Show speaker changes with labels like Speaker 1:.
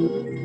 Speaker 1: Música